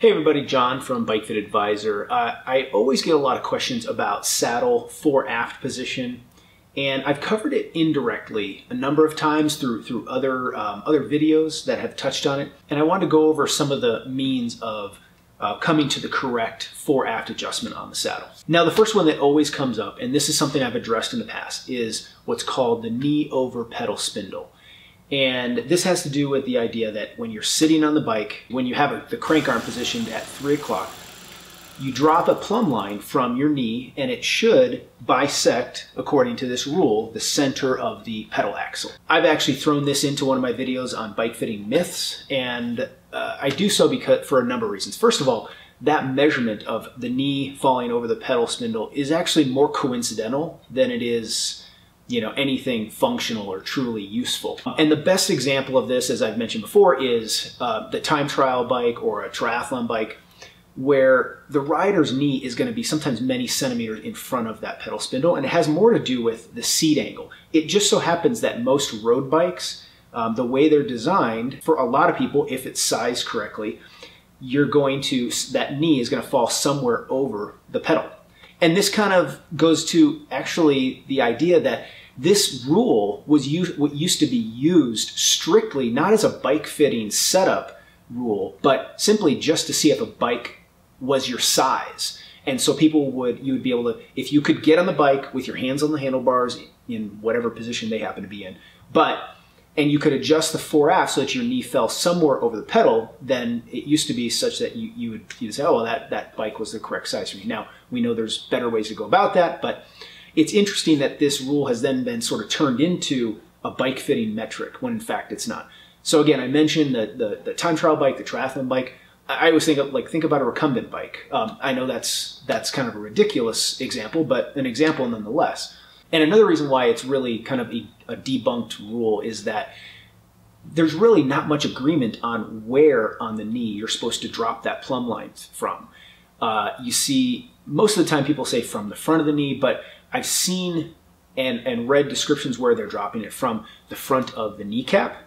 Hey everybody, John from Bike Fit Adviser. Uh, I always get a lot of questions about saddle fore aft position, and I've covered it indirectly a number of times through through other um, other videos that have touched on it. And I want to go over some of the means of uh, coming to the correct fore aft adjustment on the saddle. Now, the first one that always comes up, and this is something I've addressed in the past, is what's called the knee over pedal spindle. And this has to do with the idea that when you're sitting on the bike, when you have a, the crank arm positioned at three o'clock, you drop a plumb line from your knee and it should bisect, according to this rule, the center of the pedal axle. I've actually thrown this into one of my videos on bike fitting myths, and uh, I do so because for a number of reasons. First of all, that measurement of the knee falling over the pedal spindle is actually more coincidental than it is you know anything functional or truly useful. And the best example of this, as I've mentioned before, is uh, the time trial bike or a triathlon bike, where the rider's knee is going to be sometimes many centimeters in front of that pedal spindle, and it has more to do with the seat angle. It just so happens that most road bikes, um, the way they're designed, for a lot of people, if it's sized correctly, you're going to that knee is going to fall somewhere over the pedal. And this kind of goes to actually the idea that this rule was used, what used to be used strictly not as a bike fitting setup rule, but simply just to see if a bike was your size. And so people would, you would be able to, if you could get on the bike with your hands on the handlebars in whatever position they happen to be in, but, and you could adjust the fore aft so that your knee fell somewhere over the pedal, then it used to be such that you, you would you'd say, oh, well, that, that bike was the correct size for me. Now, we know there's better ways to go about that, but it's interesting that this rule has then been sort of turned into a bike fitting metric when in fact it's not. So again, I mentioned the, the, the time trial bike, the triathlon bike. I always think of like think about a recumbent bike. Um, I know that's that's kind of a ridiculous example, but an example nonetheless. And another reason why it's really kind of a, a debunked rule is that there's really not much agreement on where on the knee you're supposed to drop that plumb line from. Uh, you see, most of the time people say from the front of the knee, but I've seen and, and read descriptions where they're dropping it from the front of the kneecap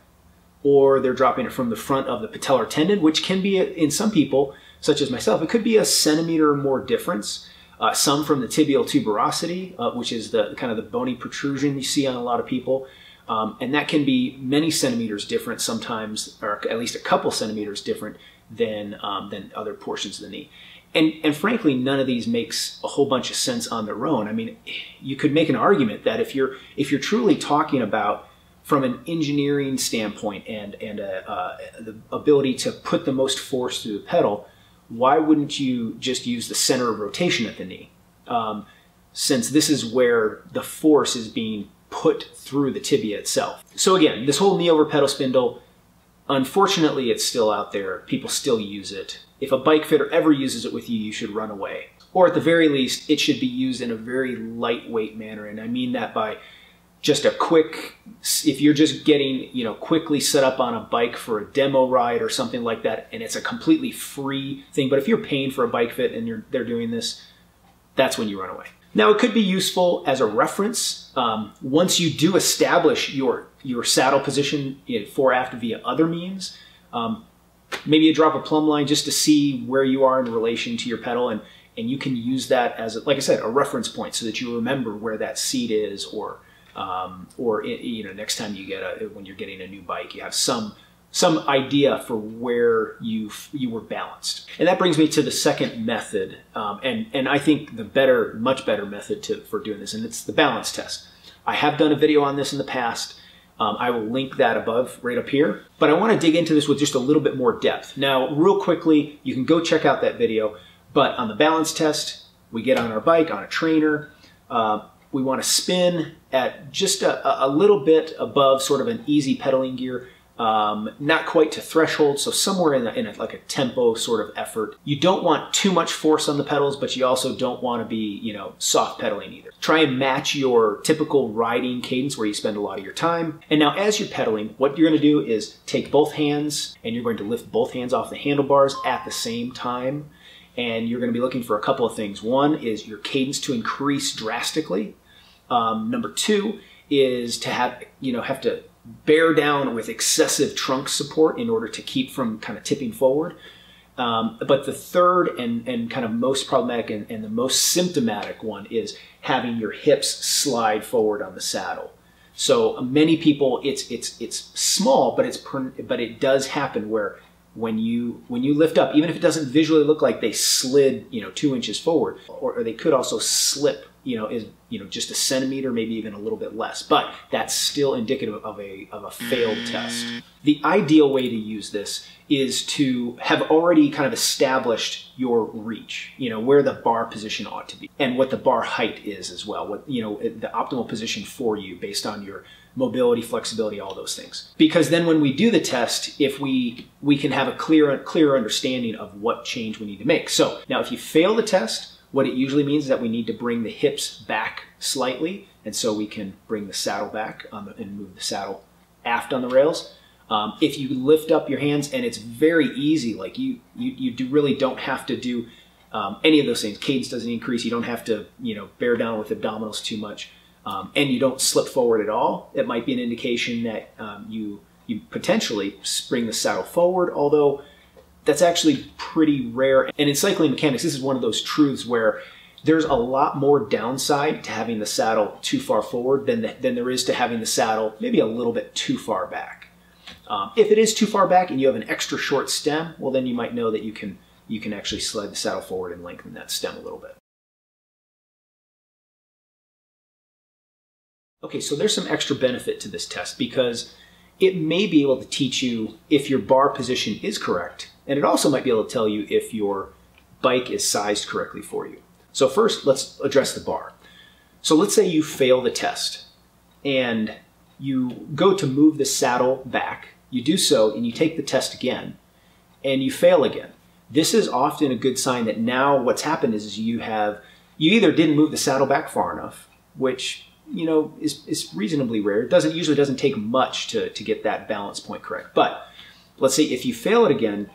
or they're dropping it from the front of the patellar tendon, which can be, in some people, such as myself, it could be a centimeter or more difference. Uh, some from the tibial tuberosity, uh, which is the kind of the bony protrusion you see on a lot of people. Um, and that can be many centimeters different sometimes, or at least a couple centimeters different than, um, than other portions of the knee. And, and frankly, none of these makes a whole bunch of sense on their own. I mean, you could make an argument that if you're if you're truly talking about from an engineering standpoint and and a, uh, the ability to put the most force through the pedal, why wouldn't you just use the center of rotation at the knee? Um, since this is where the force is being put through the tibia itself. So again, this whole knee over pedal spindle, unfortunately, it's still out there. People still use it. If a bike fitter ever uses it with you, you should run away. Or at the very least, it should be used in a very lightweight manner. And I mean that by just a quick, if you're just getting, you know, quickly set up on a bike for a demo ride or something like that, and it's a completely free thing. But if you're paying for a bike fit and they're doing this, that's when you run away. Now, it could be useful as a reference. Um, once you do establish your, your saddle position in fore aft via other means, um, maybe you drop a plumb line just to see where you are in relation to your pedal and and you can use that as a, like I said a reference point so that you remember where that seat is or um, or you know next time you get a when you're getting a new bike you have some some idea for where you you were balanced and that brings me to the second method um, and and I think the better much better method to for doing this and it's the balance test I have done a video on this in the past um, I will link that above, right up here. But I want to dig into this with just a little bit more depth. Now, real quickly, you can go check out that video. But on the balance test, we get on our bike, on a trainer. Uh, we want to spin at just a, a little bit above sort of an easy pedaling gear um, not quite to threshold, so somewhere in, a, in a, like a tempo sort of effort. You don't want too much force on the pedals, but you also don't want to be, you know, soft pedaling either. Try and match your typical riding cadence where you spend a lot of your time. And now as you're pedaling, what you're going to do is take both hands and you're going to lift both hands off the handlebars at the same time. And you're going to be looking for a couple of things. One is your cadence to increase drastically. Um, number two is to have, you know, have to bear down with excessive trunk support in order to keep from kind of tipping forward. Um, but the third and, and kind of most problematic and, and the most symptomatic one is having your hips slide forward on the saddle. So many people, it's it's it's small, but it's but it does happen where when you when you lift up, even if it doesn't visually look like they slid, you know, two inches forward, or, or they could also slip you know, is you know just a centimeter, maybe even a little bit less. But that's still indicative of a of a failed test. Mm. The ideal way to use this is to have already kind of established your reach, you know, where the bar position ought to be and what the bar height is as well, what you know the optimal position for you based on your mobility, flexibility, all those things. Because then when we do the test, if we we can have a clear clear understanding of what change we need to make. So now if you fail the test, what it usually means is that we need to bring the hips back slightly, and so we can bring the saddle back the, and move the saddle aft on the rails. Um, if you lift up your hands, and it's very easy, like you, you, you do really don't have to do um, any of those things. Cadence doesn't increase. You don't have to, you know, bear down with abdominals too much, um, and you don't slip forward at all. It might be an indication that um, you you potentially bring the saddle forward, although that's actually pretty rare. And in cycling mechanics, this is one of those truths where there's a lot more downside to having the saddle too far forward than, the, than there is to having the saddle maybe a little bit too far back. Um, if it is too far back and you have an extra short stem, well then you might know that you can you can actually slide the saddle forward and lengthen that stem a little bit. Okay, so there's some extra benefit to this test because it may be able to teach you if your bar position is correct and it also might be able to tell you if your bike is sized correctly for you. So first, let's address the bar. So let's say you fail the test and you go to move the saddle back. You do so and you take the test again and you fail again. This is often a good sign that now what's happened is, is you have, you either didn't move the saddle back far enough, which you know is, is reasonably rare. It doesn't usually doesn't take much to, to get that balance point correct. But let's say if you fail it again,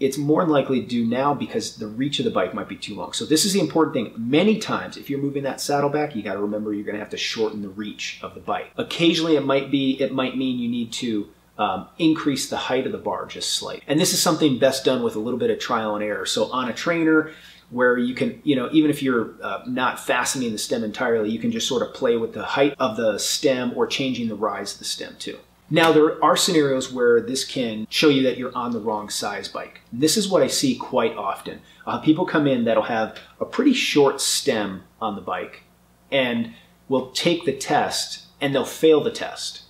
it's more likely due now because the reach of the bike might be too long. So this is the important thing. Many times, if you're moving that saddle back, you got to remember you're going to have to shorten the reach of the bike. Occasionally, it might be it might mean you need to um, increase the height of the bar just slightly. And this is something best done with a little bit of trial and error. So on a trainer, where you can, you know, even if you're uh, not fastening the stem entirely, you can just sort of play with the height of the stem or changing the rise of the stem too. Now, there are scenarios where this can show you that you're on the wrong size bike. This is what I see quite often. Uh, people come in that'll have a pretty short stem on the bike and will take the test and they'll fail the test.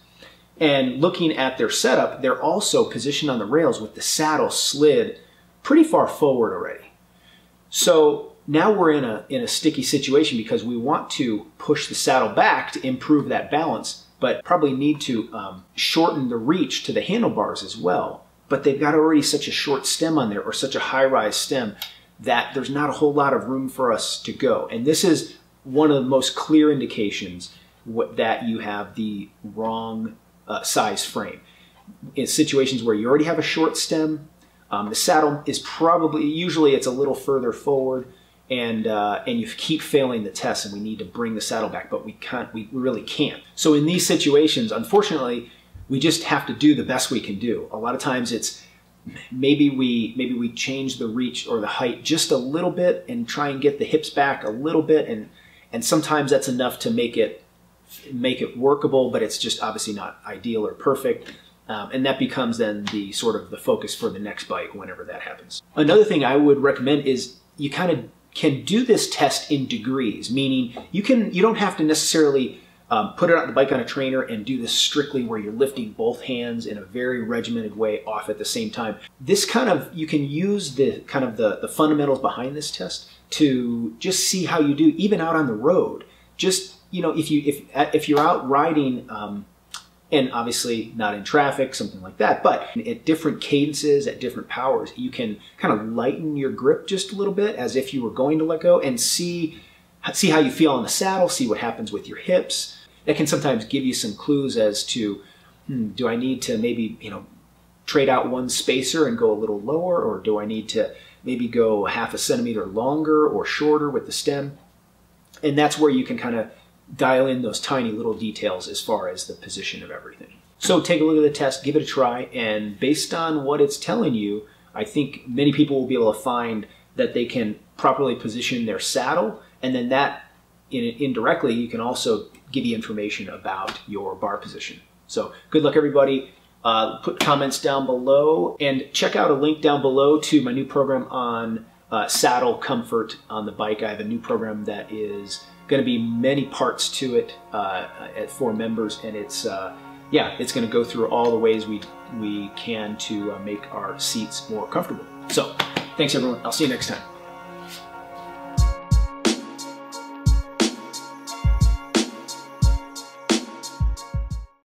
And looking at their setup, they're also positioned on the rails with the saddle slid pretty far forward already. So now we're in a, in a sticky situation because we want to push the saddle back to improve that balance but probably need to um, shorten the reach to the handlebars as well. But they've got already such a short stem on there or such a high rise stem that there's not a whole lot of room for us to go. And this is one of the most clear indications that you have the wrong uh, size frame. In situations where you already have a short stem, um, the saddle is probably, usually it's a little further forward, and uh, and you keep failing the test and we need to bring the saddle back but we can't we really can't. So in these situations unfortunately we just have to do the best we can do. A lot of times it's maybe we maybe we change the reach or the height just a little bit and try and get the hips back a little bit and and sometimes that's enough to make it make it workable but it's just obviously not ideal or perfect um, and that becomes then the sort of the focus for the next bike whenever that happens another thing i would recommend is you kind of can do this test in degrees, meaning you can you don't have to necessarily um, put it on the bike on a trainer and do this strictly where you're lifting both hands in a very regimented way off at the same time. This kind of you can use the kind of the, the fundamentals behind this test to just see how you do even out on the road. Just you know if you if if you're out riding um, and obviously not in traffic, something like that. But at different cadences, at different powers, you can kind of lighten your grip just a little bit as if you were going to let go and see, see how you feel on the saddle, see what happens with your hips. That can sometimes give you some clues as to, hmm, do I need to maybe, you know, trade out one spacer and go a little lower, or do I need to maybe go half a centimeter longer or shorter with the stem? And that's where you can kind of dial in those tiny little details as far as the position of everything. So take a look at the test, give it a try, and based on what it's telling you, I think many people will be able to find that they can properly position their saddle, and then that in, indirectly you can also give you information about your bar position. So good luck, everybody. Uh, put comments down below and check out a link down below to my new program on uh, saddle comfort on the bike. I have a new program that is going to be many parts to it uh, at four members, and it's uh, yeah, it's going to go through all the ways we we can to uh, make our seats more comfortable. So, thanks everyone. I'll see you next time.